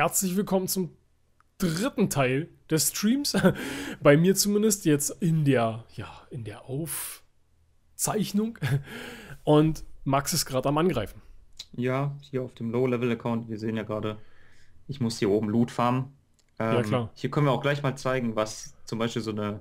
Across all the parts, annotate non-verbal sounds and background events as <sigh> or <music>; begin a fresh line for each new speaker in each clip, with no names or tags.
herzlich willkommen zum dritten Teil des Streams. <laughs> Bei mir zumindest jetzt in der, ja, in der Aufzeichnung. <laughs> Und Max ist gerade am Angreifen.
Ja, hier auf dem Low-Level-Account. Wir sehen ja gerade, ich muss hier oben Loot farmen. Ähm,
Ja, klar.
Hier können wir auch gleich mal zeigen, was zum Beispiel so eine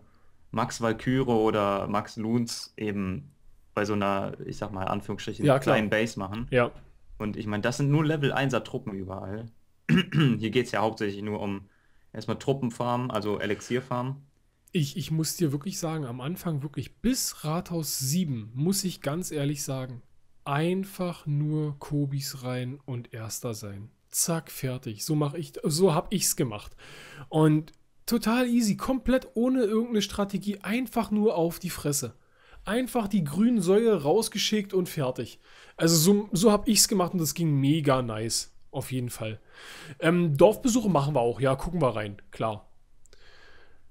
Max Valkyrie oder Max Loons eben bei so einer, ich sag mal, Anführungsstrichen,
Ja,
kleinen Base machen.
Ja,
Und ich meine, das sind nur Level 1er Truppen überall. <clears throat> Hier geht es ja hauptsächlich nur um erstmal Truppenfarmen, also Elixierfarmen.
ich, ich muss dir wirklich sagen, am Anfang wirklich bis Rathaus 7, muss ich ganz ehrlich sagen, einfach nur Kobis rein und Erster sein. Zack, fertig. So mache ich, so habe ich's gemacht. Und total easy, komplett ohne irgendeine Strategie, einfach nur auf die Fresse. Einfach die grünen Säue rausgeschickt und fertig. Also so, so habe ich's gemacht und das ging mega nice. Auf jeden Fall. Ähm, Dorfbesuche machen wir auch, ja, gucken wir rein, klar.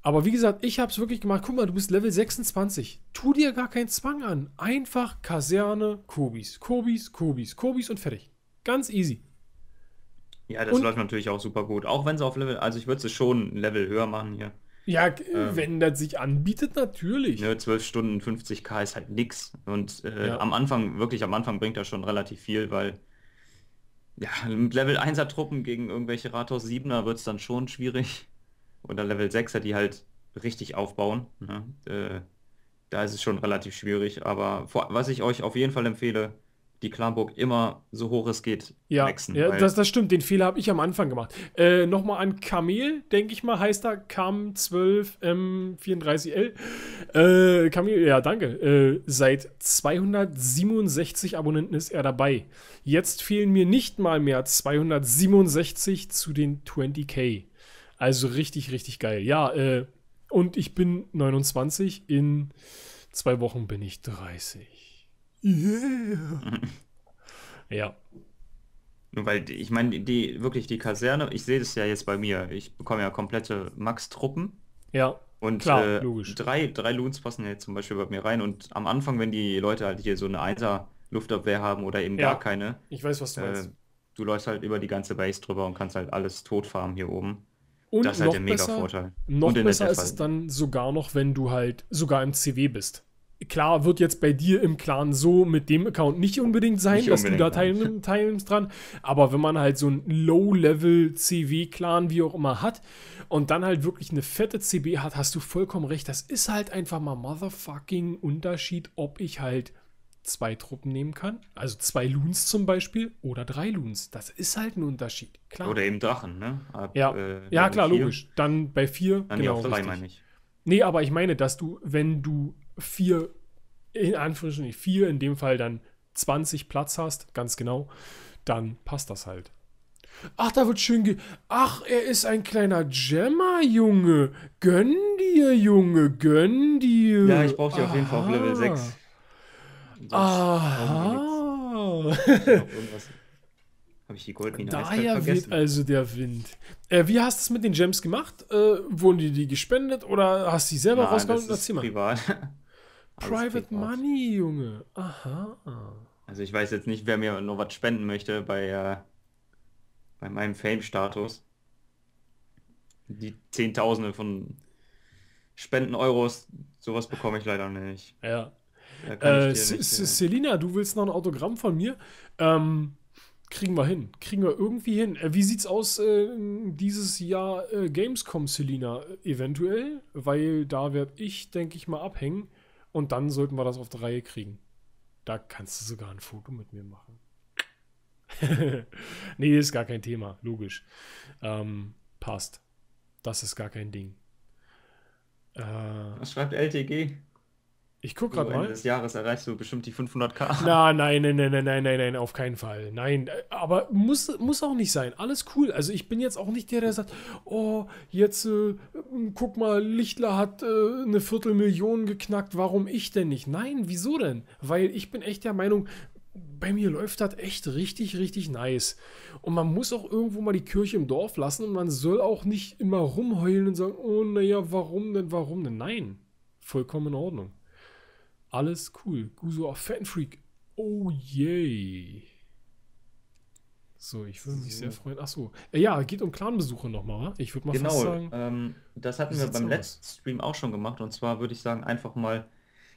Aber wie gesagt, ich habe es wirklich gemacht. Guck mal, du bist Level 26. Tu dir gar keinen Zwang an. Einfach Kaserne, Kobis. Kobis, Kobis, Kobis und fertig. Ganz easy.
Ja, das
Und-
läuft natürlich auch super gut. Auch wenn sie auf Level, also ich würde es schon ein Level höher machen hier.
Ja, g- wenn das sich anbietet, natürlich.
Ne, 12 Stunden 50k ist halt nix. Und äh,
Ja.
am Anfang, wirklich am Anfang bringt das schon relativ viel, weil ja, mit Level 1er Truppen gegen irgendwelche Rathaus 7er wird es dann schon schwierig. Oder Level 6er, die halt richtig aufbauen. Ne? Äh, da ist es schon relativ schwierig. Aber vor, was ich euch auf jeden Fall empfehle, die Clanburg immer so hoch es geht
Ja,
wechseln.
ja das, das stimmt. Den Fehler habe ich am Anfang gemacht. Äh, Nochmal an Kamel, denke ich mal, heißt er Cam12M34L. Äh, Kamel, ja, danke. Äh, seit 267 Abonnenten ist er dabei. Jetzt fehlen mir nicht mal mehr 267 zu den 20k. Also richtig, richtig geil. Ja, äh, und ich bin 29. In zwei Wochen bin ich 30. Yeah. <laughs> ja.
Nur Weil ich meine, die, wirklich die Kaserne, ich sehe das ja jetzt bei mir. Ich bekomme ja komplette Max-Truppen.
Ja,
Und
Klar,
äh,
logisch.
drei, drei Loons passen ja jetzt zum Beispiel bei mir rein. Und am Anfang, wenn die Leute halt hier so eine 1er Luftabwehr haben oder eben
Ja.
gar keine,
ich weiß, was du
äh,
meinst.
du läufst halt über die ganze Base drüber und kannst halt alles tot farmen hier oben.
Und
das ist halt der mega
besser,
Vorteil.
noch besser ist es dann sogar noch, wenn du halt sogar im CW bist. Klar, wird jetzt bei dir im Clan so mit dem Account nicht unbedingt sein,
Nicht
dass du da
unbedingt,
teilnimm, teilnimmst dran. Aber wenn man halt so ein Low-Level-CW-Clan wie auch immer hat und dann halt wirklich eine fette CB hat, hast du vollkommen recht. Das ist halt einfach mal motherfucking Unterschied, ob ich halt zwei Truppen nehmen kann. Also zwei Loons zum Beispiel oder drei Loons. Das ist halt ein Unterschied. Klar.
Oder eben Drachen, ne? Ab,
Ja,
äh,
ja klar,
vier.
logisch. Dann bei vier,
Dann
genau,
auf drei,
richtig.
meine ich.
Nee, aber ich meine, dass du, wenn du vier, in Anführungsstrichen vier, in dem Fall dann 20 Platz hast, ganz genau, dann passt das halt. Ach, da wird schön ge... Ach, er ist ein kleiner Gemma, Junge. Gönn dir, Junge, gönn dir.
Ja, ich brauche die auf jeden Fall auf Level
Aha.
6. Sonst
Aha. <laughs>
Habe ich die Goldmine
Daher weht
vergessen?
also der Wind. Äh, wie hast du es mit den Gems gemacht? Äh, wurden die die gespendet oder hast du die selber
Nein,
rausgehauen?
das ist privat.
Private
privat.
Money, Junge. Aha.
Also ich weiß jetzt nicht, wer mir noch was spenden möchte bei, äh, bei meinem Fame-Status. Die Zehntausende von Spenden-Euros, sowas bekomme ich leider nicht.
Ja. Äh,
nicht, äh,
Selina, du willst noch ein Autogramm von mir? Ähm, kriegen wir hin. Kriegen wir irgendwie hin. Äh, wie sieht's aus äh, dieses Jahr äh, Gamescom, Selina? Eventuell, weil da werde ich, denke ich mal, abhängen. Und dann sollten wir das auf die Reihe kriegen. Da kannst du sogar ein Foto mit mir machen. <laughs> nee, ist gar kein Thema, logisch. Ähm, passt. Das ist gar kein Ding. Äh,
Was schreibt LTG?
ich guck gerade
Ende
mal.
des Jahres erreichst du bestimmt die 500k. <laughs>
Na, nein, nein, nein, nein, nein, nein, nein, auf keinen Fall. Nein, äh, aber muss, muss auch nicht sein. Alles cool. Also ich bin jetzt auch nicht der, der sagt, oh, jetzt äh, guck mal, Lichtler hat äh, eine Viertelmillion geknackt, warum ich denn nicht? Nein, wieso denn? Weil ich bin echt der Meinung, bei mir läuft das echt richtig, richtig nice. Und man muss auch irgendwo mal die Kirche im Dorf lassen und man soll auch nicht immer rumheulen und sagen, oh, naja, warum denn, warum denn? Nein, vollkommen in Ordnung. Alles cool. Guso Fanfreak. Oh yay. So, ich würde mich so. sehr freuen. Achso, äh, ja, geht um Clanbesuche nochmal, Ich würde mal
genau, fast sagen. Ähm, das hatten wir beim aus? letzten Stream auch schon gemacht. Und zwar würde ich sagen, einfach mal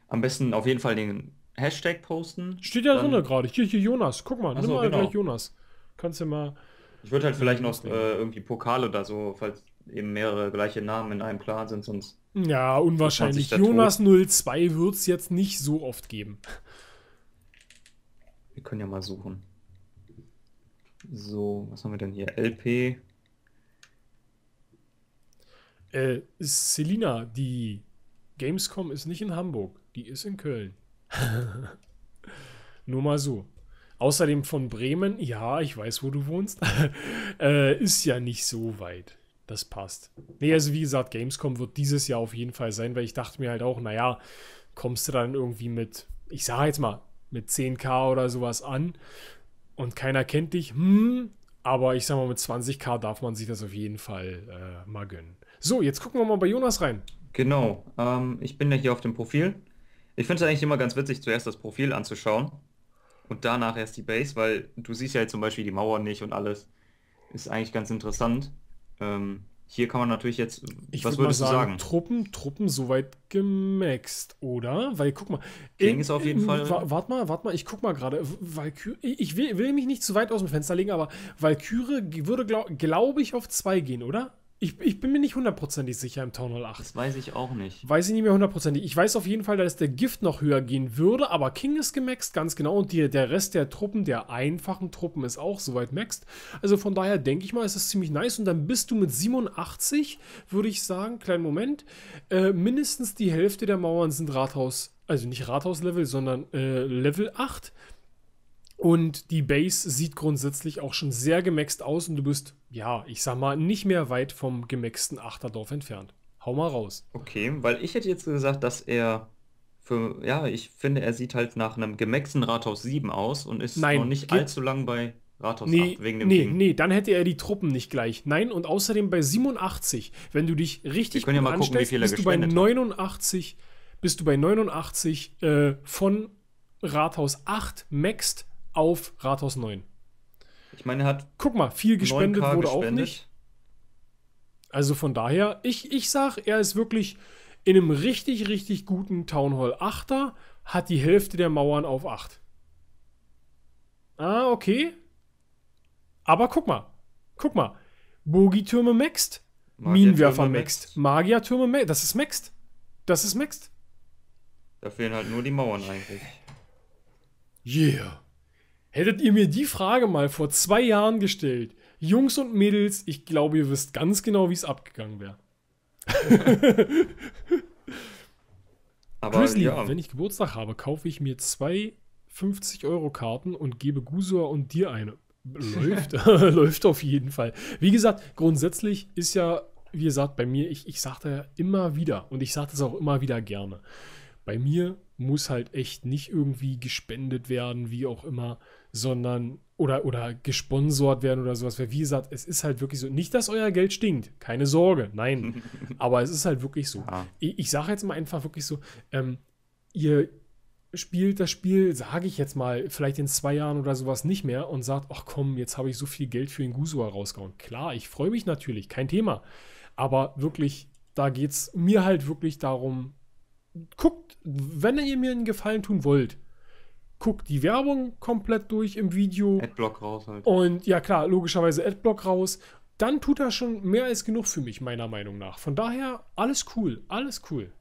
am besten auf jeden Fall den Hashtag posten.
Steht ja drin gerade. Hier, hier Jonas. Guck mal, nimm so, mal genau. gleich Jonas. Kannst du mal.
Ich würde halt vielleicht noch äh, irgendwie Pokal oder so, falls eben mehrere gleiche Namen in einem Clan sind, sonst.
Ja, unwahrscheinlich. Jonas 02 wird es jetzt nicht so oft geben.
Wir können ja mal suchen. So, was haben wir denn hier? LP.
Äh, Selina, die Gamescom ist nicht in Hamburg, die ist in Köln. <laughs> Nur mal so. Außerdem von Bremen, ja, ich weiß, wo du wohnst, <laughs> äh, ist ja nicht so weit. Das passt. Nee, also wie gesagt, Gamescom wird dieses Jahr auf jeden Fall sein, weil ich dachte mir halt auch, naja, kommst du dann irgendwie mit, ich sage jetzt mal, mit 10k oder sowas an und keiner kennt dich, hm, aber ich sag mal, mit 20k darf man sich das auf jeden Fall äh, mal gönnen. So, jetzt gucken wir mal bei Jonas rein.
Genau, ähm, ich bin ja hier auf dem Profil. Ich finde es eigentlich immer ganz witzig, zuerst das Profil anzuschauen und danach erst die Base, weil du siehst ja jetzt zum Beispiel die Mauern nicht und alles. Ist eigentlich ganz interessant. Ähm, hier kann man natürlich jetzt,
ich was würdest sagen, du sagen? Truppen, Truppen soweit gemaxt, oder? Weil guck mal, King
ist auf jeden Fall.
Warte mal, warte mal, ich guck mal gerade. Ich will, will, mich nicht zu weit aus dem Fenster legen, aber Valkyrie würde, glaube glaub ich, auf zwei gehen, oder? Ich, ich, bin mir nicht hundertprozentig sicher im Town Hall 8.
Das weiß ich auch nicht.
Weiß ich nicht mehr hundertprozentig. Ich weiß auf jeden Fall, dass der Gift noch höher gehen würde, aber King ist gemaxt, ganz genau. Und die, der Rest der Truppen, der einfachen Truppen, ist auch soweit maxt. Also von daher denke ich mal, ist das ziemlich nice. Und dann bist du mit 87, würde ich sagen, kleinen Moment, äh, mindestens die Hälfte der Mauern sind Rathaus, also nicht Rathaus-Level, sondern äh, Level 8. Und die Base sieht grundsätzlich auch schon sehr gemaxt aus und du bist, ja, ich sag mal, nicht mehr weit vom gemaxten Achterdorf entfernt. Hau mal raus.
Okay, weil ich hätte jetzt gesagt, dass er für, ja, ich finde, er sieht halt nach einem gemaxten Rathaus 7 aus und ist Nein, noch nicht allzu lang bei Rathaus
nee, 8 wegen dem Nee, King. nee, dann hätte er die Truppen nicht gleich. Nein, und außerdem bei 87, wenn du dich richtig
Wir können ja mal gucken, wie viel er
bist du bei 89, hat. bist du bei 89 äh, von Rathaus 8 maxt auf Rathaus 9.
Ich meine, er hat.
Guck mal, viel gespendet wurde gespendet. auch nicht. Also von daher, ich, ich sag, er ist wirklich in einem richtig, richtig guten Town Hall 8er, hat die Hälfte der Mauern auf 8. Ah, okay. Aber guck mal, guck mal. Bogitürme maxt, Minenwerfer maxt, Magiertürme maxt. Das ist maxt. Das ist maxt.
Da fehlen halt nur die Mauern eigentlich.
Yeah. Hättet ihr mir die Frage mal vor zwei Jahren gestellt, Jungs und Mädels, ich glaube, ihr wisst ganz genau, wie es abgegangen wäre. <laughs> Aber Grizzly, ja. wenn ich Geburtstag habe, kaufe ich mir zwei 50-Euro-Karten und gebe Gusua und dir eine. Läuft, <laughs> <laughs> läuft auf jeden Fall. Wie gesagt, grundsätzlich ist ja, wie gesagt, bei mir, ich, ich sage ja immer wieder und ich sage das auch immer wieder gerne. Bei mir muss halt echt nicht irgendwie gespendet werden, wie auch immer, sondern oder, oder gesponsort werden oder sowas. Weil, wie gesagt, es ist halt wirklich so. Nicht, dass euer Geld stinkt, keine Sorge, nein. <laughs> aber es ist halt wirklich so. Ja. Ich, ich sage jetzt mal einfach wirklich so: ähm, Ihr spielt das Spiel, sage ich jetzt mal, vielleicht in zwei Jahren oder sowas nicht mehr und sagt: Ach komm, jetzt habe ich so viel Geld für den Gusua rausgehauen. Klar, ich freue mich natürlich, kein Thema. Aber wirklich, da geht es mir halt wirklich darum, guckt, wenn ihr mir einen Gefallen tun wollt, guckt die Werbung komplett durch im Video.
Adblock raus halt.
Und ja klar, logischerweise Adblock raus. Dann tut er schon mehr als genug für mich, meiner Meinung nach. Von daher, alles cool, alles cool.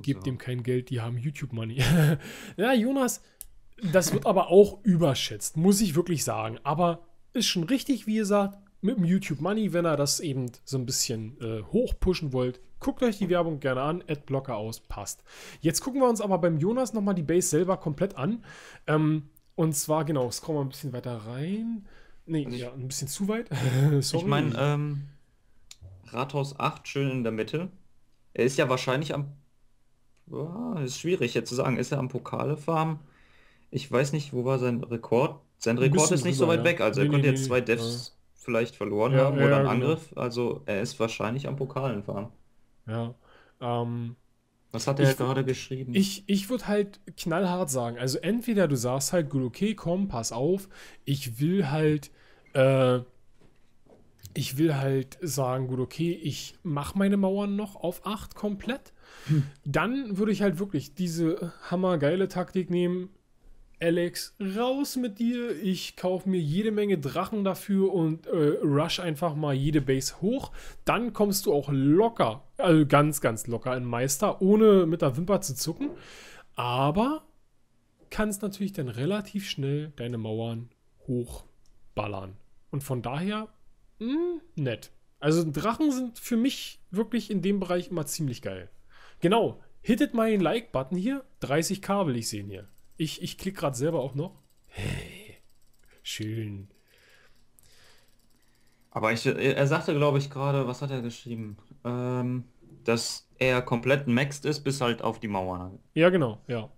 Gebt so. dem kein Geld, die haben YouTube-Money. <laughs> ja, Jonas, das wird aber auch überschätzt, muss ich wirklich sagen. Aber ist schon richtig, wie ihr sagt, mit dem YouTube Money, wenn ihr das eben so ein bisschen äh, hochpushen wollt, Guckt euch die Werbung gerne an, Adblocker aus, passt. Jetzt gucken wir uns aber beim Jonas nochmal die Base selber komplett an. Ähm, und zwar, genau, scrollen wir ein bisschen weiter rein. Nee, also ja, ein bisschen zu weit. <laughs>
Sorry. Ich meine, ähm, Rathaus 8 schön in der Mitte. Er ist ja wahrscheinlich am. Oh, ist schwierig jetzt zu sagen. Ist er am Pokalefarm? Ich weiß nicht, wo war sein Rekord. Sein Rekord ist nicht drüber, so weit ja. weg. Also nee, er könnte nee, jetzt zwei Devs ja. vielleicht verloren ja, haben oder einen genau. Angriff. Also er ist wahrscheinlich am Pokalenfarm.
Ja. Ähm,
Was hat er
Ich-
gerade geschrieben?
Ich, ich würde halt knallhart sagen, also entweder du sagst halt, gut, okay, komm, pass auf, ich will halt, äh, ich will halt sagen, gut, okay, ich mache meine Mauern noch auf 8 komplett. Dann würde ich halt wirklich diese hammergeile Taktik nehmen. Alex, raus mit dir. Ich kaufe mir jede Menge Drachen dafür und äh, rush einfach mal jede Base hoch. Dann kommst du auch locker, also ganz, ganz locker in Meister, ohne mit der Wimper zu zucken. Aber kannst natürlich dann relativ schnell deine Mauern hochballern. Und von daher, mh, nett. Also Drachen sind für mich wirklich in dem Bereich immer ziemlich geil. Genau, hittet mal den Like-Button hier. 30k will ich sehen hier. Ich, ich klicke gerade selber auch noch. Hey, schön.
Aber ich, er sagte, glaube ich, gerade, was hat er geschrieben? Ähm, dass er komplett maxed ist, bis halt auf die Mauern.
Ja, genau, ja.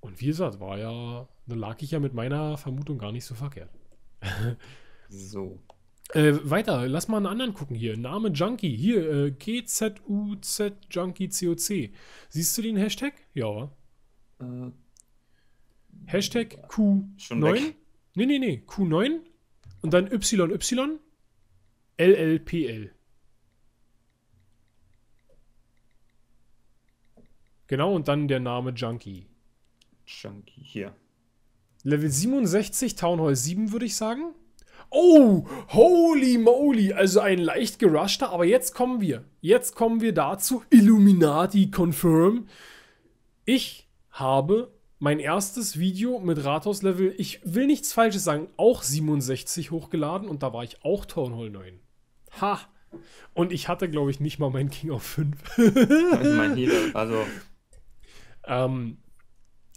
Und wie gesagt, war ja, da lag ich ja mit meiner Vermutung gar nicht so verkehrt. <laughs>
So.
Äh, weiter, lass mal einen anderen gucken hier. Name Junkie. Hier, äh, GZUZ Junkie COC. Siehst du den Hashtag? Ja.
Äh,
Hashtag Q9.
Schon weg.
Nee, nee, nee. Q9 und dann YY LLPL. Genau, und dann der Name Junkie.
Junkie hier.
Level 67, Town Hall 7, würde ich sagen. Oh, holy moly, also ein leicht gerushter, aber jetzt kommen wir. Jetzt kommen wir dazu. Illuminati confirm. Ich habe mein erstes Video mit Rathaus-Level, ich will nichts Falsches sagen, auch 67 hochgeladen und da war ich auch Town Hall 9. Ha! Und ich hatte, glaube ich, nicht mal mein King auf 5.
Ich meine, hier, also,
Ähm,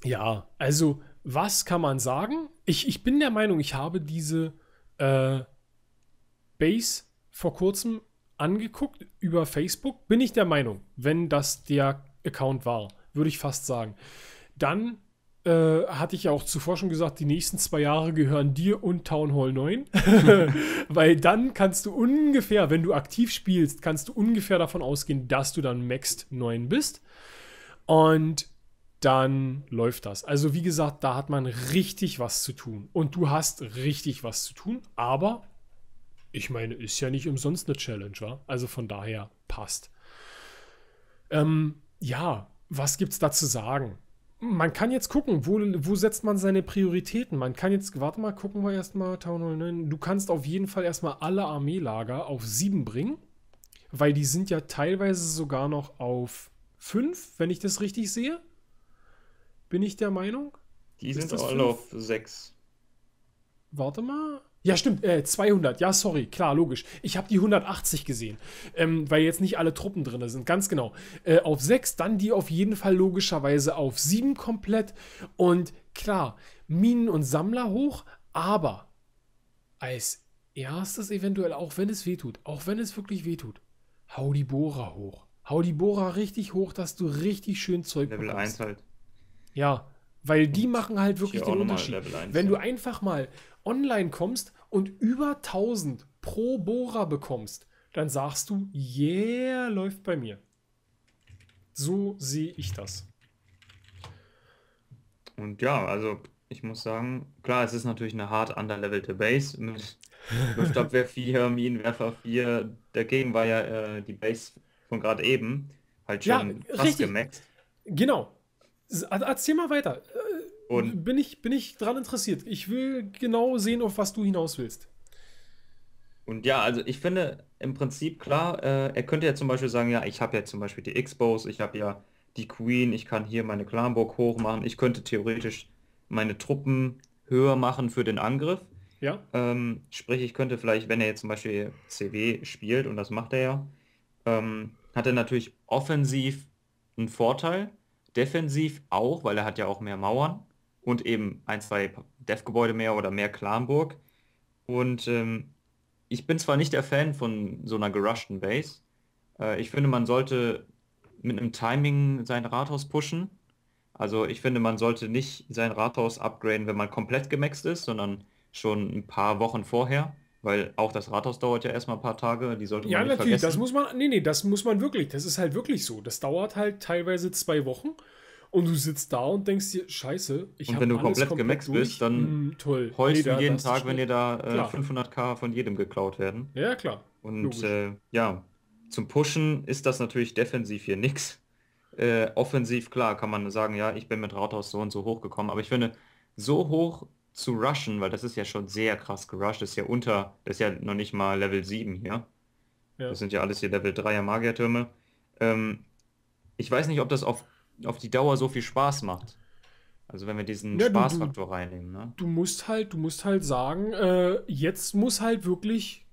ja, also was kann man sagen? Ich, ich bin der Meinung, ich habe diese äh, Base vor kurzem angeguckt über Facebook. Bin ich der Meinung, wenn das der Account war, würde ich fast sagen. Dann äh, hatte ich ja auch zuvor schon gesagt, die nächsten zwei Jahre gehören dir und Town Hall 9. <laughs> <laughs> Weil dann kannst du ungefähr, wenn du aktiv spielst, kannst du ungefähr davon ausgehen, dass du dann Maxed 9 bist. Und dann läuft das. Also wie gesagt, da hat man richtig was zu tun. Und du hast richtig was zu tun, aber ich meine, ist ja nicht umsonst eine Challenge, wa? Also von daher passt. Ähm, ja, was gibt's da zu sagen? Man kann jetzt gucken, wo, wo setzt man seine Prioritäten. Man kann jetzt, warte mal, gucken wir erstmal Town Hall 9. Du kannst auf jeden Fall erstmal alle Armeelager auf 7 bringen, weil die sind ja teilweise sogar noch auf 5, wenn ich das richtig sehe. Bin ich der Meinung?
die
Ist
sind alle
fünf?
auf 6.
Warte mal. Ja, stimmt, äh, 200. Ja, sorry, klar, logisch. Ich habe die 180 gesehen, ähm, weil jetzt nicht alle Truppen drin sind. Ganz genau. Äh, auf 6, dann die auf jeden Fall logischerweise auf 7 komplett. Und klar, Minen und Sammler hoch, aber als erstes eventuell, auch wenn es wehtut, auch wenn es wirklich wehtut, hau die Bohrer hoch. Hau die Bohrer richtig hoch, dass du richtig schön Zeug
Level
bekommst.
1 halt.
Ja, weil die machen halt wirklich den Unterschied.
Level 1,
Wenn du einfach mal online kommst und über 1000 pro Bohrer bekommst, dann sagst du, yeah, läuft bei mir. So sehe ich das.
Und ja, also ich muss sagen, klar, es ist natürlich eine hart underlevelte Base mit <laughs> Luftabwehr 4, Minenwerfer 4. Dagegen war ja äh, die Base von gerade eben halt
Ja,
schon fast
richtig.
gemaxt.
Genau. Er- Erzähl mal weiter.
Und
bin, ich, bin ich dran interessiert. Ich will genau sehen, auf was du hinaus willst.
Und ja, also ich finde im Prinzip klar, äh, er könnte ja zum Beispiel sagen, ja, ich habe ja zum Beispiel die X-Bows, ich habe ja die Queen, ich kann hier meine Clanburg hochmachen, ich könnte theoretisch meine Truppen höher machen für den Angriff.
Ja?
Ähm, sprich, ich könnte vielleicht, wenn er jetzt zum Beispiel CW spielt, und das macht er ja, ähm, hat er natürlich offensiv einen Vorteil, defensiv auch, weil er hat ja auch mehr Mauern und eben ein, zwei Dev-Gebäude mehr oder mehr Clanburg. Und ähm, ich bin zwar nicht der Fan von so einer gerushten Base. Äh, ich finde, man sollte mit einem Timing sein Rathaus pushen. Also ich finde, man sollte nicht sein Rathaus upgraden, wenn man komplett gemaxt ist, sondern schon ein paar Wochen vorher, Weil auch das Rathaus dauert ja erstmal ein paar Tage, die sollte
Ja,
man nicht
natürlich, das
vergessen.
muss man, nee, nee, das muss man wirklich, das ist halt wirklich so. Das dauert halt teilweise zwei Wochen und du sitzt da und denkst dir, scheiße, ich
Und
hab
wenn du
alles
komplett gemaxt
durch.
bist, dann
Hm, toll.
Heulst
Nee,
du jeden
du
Tag, wenn dir da äh,
Klar.
500k von jedem geklaut werden.
Ja, klar.
Und äh, ja, zum Pushen ist das natürlich defensiv hier nix. Äh, offensiv, klar, kann man sagen, ja, ich bin mit Rathaus so und so hochgekommen. Aber ich finde, so hoch zu rushen, weil das ist ja schon sehr krass gerusht, das ist ja unter, das ist ja noch nicht mal Level 7 hier.
Ja.
Das sind ja alles hier Level 3er Magiertürme. Ähm, ich weiß nicht, ob das auf, auf die Dauer so viel Spaß macht. Also wenn wir diesen
Ja, du- du-
Spaßfaktor reinnehmen, ne?
Du musst halt, du musst halt sagen, äh, jetzt muss halt wirklich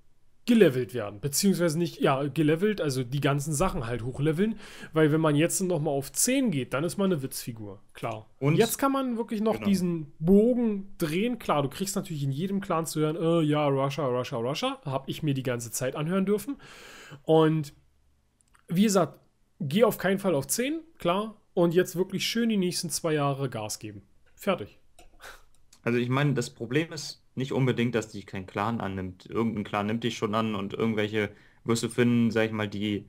gelevelt werden. Beziehungsweise nicht, ja, gelevelt, also die ganzen Sachen halt hochleveln. Weil wenn man jetzt nochmal auf 10 geht, dann ist man eine Witzfigur. Klar. Und jetzt kann man wirklich noch
genau.
diesen Bogen drehen. Klar, du kriegst natürlich in jedem Clan zu hören, äh, ja, Russia, Russia, Russia. Habe ich mir die ganze Zeit anhören dürfen. Und wie gesagt, geh auf keinen Fall auf 10, klar. Und jetzt wirklich schön die nächsten zwei Jahre Gas geben. Fertig.
Also ich meine, das Problem ist nicht unbedingt, dass dich kein Clan annimmt. Irgendein Clan nimmt dich schon an und irgendwelche wirst du finden, sag ich mal, die.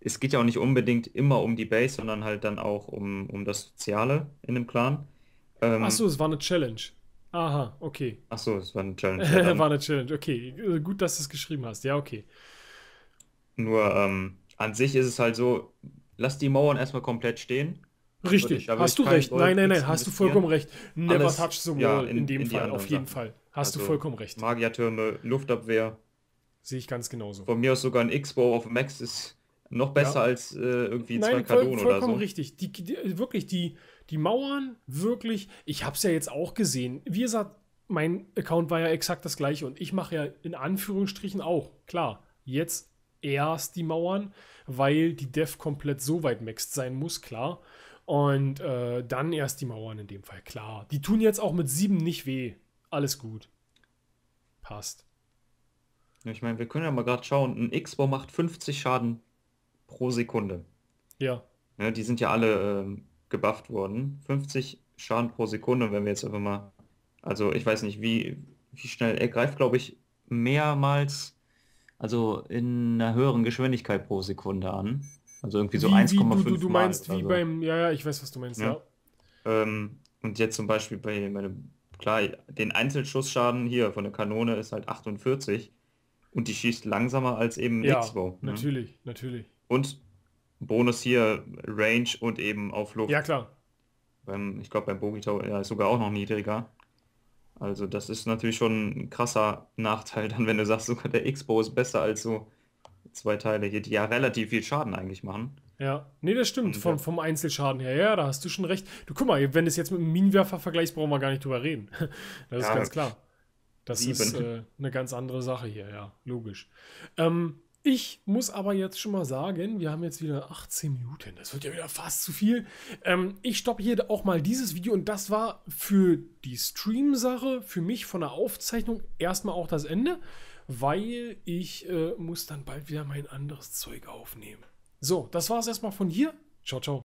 Es geht ja auch nicht unbedingt immer um die Base, sondern halt dann auch um, um das Soziale in dem Clan. Ähm,
Achso, es war eine Challenge. Aha, okay.
ach so, es war eine Challenge. <laughs> Ja,
war eine Challenge, okay. Äh, Gut, dass du es geschrieben hast. Ja, okay.
nur ähm, an sich ist es halt so, lass die Mauern erstmal komplett stehen.
Richtig,
ich-
hast du recht.
Gold
Nein, nein, nein, hast du vollkommen recht. Never
Alles,
touch the
ja,
wall in,
in-
dem
in
Fall, auf jeden
Sachen.
Fall. Hast du
Also
vollkommen recht.
Magiertürme, Luftabwehr.
Sehe ich ganz genauso.
Von mir aus sogar ein X-Bow auf Max ist noch besser
Ja.
als äh, irgendwie zwei
Nein, voll,
Kanonen oder
vollkommen
so.
richtig. Die, die, wirklich, die, die Mauern, wirklich, ich habe es ja jetzt auch gesehen. Wie gesagt, mein Account war ja exakt das gleiche und ich mache ja in Anführungsstrichen auch. Klar, jetzt erst die Mauern, weil die Dev komplett so weit maxed sein muss, klar. Und äh, dann erst die Mauern in dem Fall, klar. Die tun jetzt auch mit sieben nicht weh. Alles gut. Passt.
Ja, Ich meine, wir können ja mal gerade schauen, ein X-Bow macht 50 Schaden pro Sekunde.
Ja.
Ne, die sind ja alle ähm, gebufft worden. 50 Schaden pro Sekunde. Und wenn wir jetzt einfach mal, also ich weiß nicht, wie, wie schnell, er greift, glaube ich, mehrmals, also in einer höheren Geschwindigkeit pro Sekunde an. Also irgendwie so
wie,
1,5
wie, du, du,
Mal
meinst
oder
wie
so.
beim, ja, ja, ich weiß, was du meinst, ja.
Ja. Ähm, und jetzt zum Beispiel bei meinem, klar, den Einzelschuss-Schaden hier von der Kanone ist halt 48 und die schießt langsamer als eben
Ja,
X-Bow. Ne?
natürlich, natürlich.
Und Bonus hier Range und eben auf Luft.
Ja, klar.
Beim, ich glaube beim Bogito ja, ist sogar auch noch niedriger. Also das ist natürlich schon ein krasser Nachteil, dann wenn du sagst, sogar der X-Bow ist besser als so zwei Teile hier, die ja relativ viel Schaden eigentlich machen.
Ja, nee, das stimmt. Vom, vom Einzelschaden her, ja, da hast du schon recht. Du guck mal, wenn du es jetzt mit einem Minenwerfer vergleichst, brauchen wir gar nicht drüber reden. <laughs> Das ist
Ja,
ganz klar. Das
sieben.
ist äh, eine ganz andere Sache hier, ja, logisch. Ähm, ich muss aber jetzt schon mal sagen, wir haben jetzt wieder 18 Minuten. Das wird ja wieder fast zu viel. Ähm, ich stoppe hier auch mal dieses Video und das war für die Stream-Sache, für mich von der Aufzeichnung erstmal auch das Ende, weil ich äh, muss dann bald wieder mein anderes Zeug aufnehmen. So, das war es erstmal von hier. Ciao, ciao.